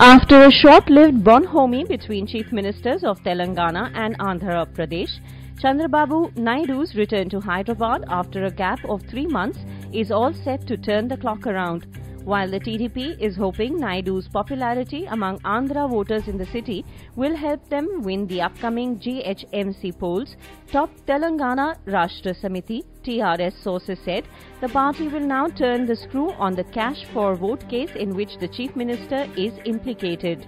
After a short-lived bonhomie between Chief Ministers of Telangana and Andhra Pradesh, Chandrababu Naidu's return to Hyderabad after a gap of three months is all set to turn the clock around. While the TDP is hoping Naidu's popularity among Andhra voters in the city will help them win the upcoming GHMC polls, top Telangana Rashtra Samithi TRS sources said the party will now turn the screw on the cash for vote case in which the chief minister is implicated.